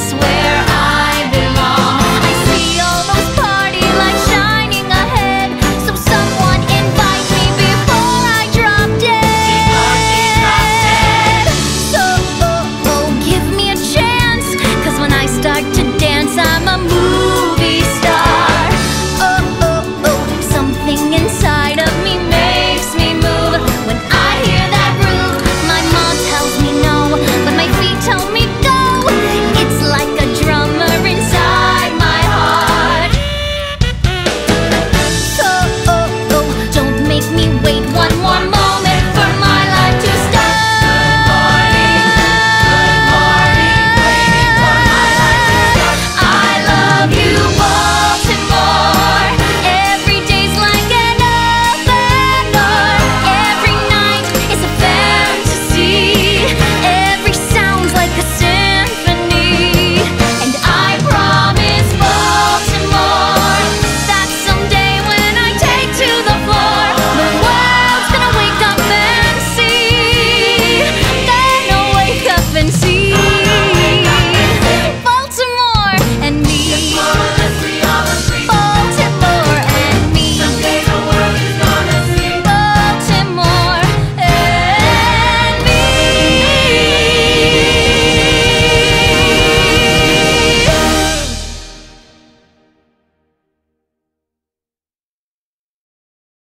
this way.